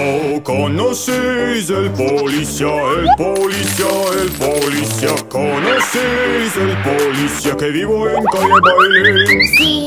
Oh, conocéis el policía, el policía, el policía Conocéis el policía que vivo en calle Bailén Sí,